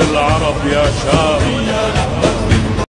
العرب يا شام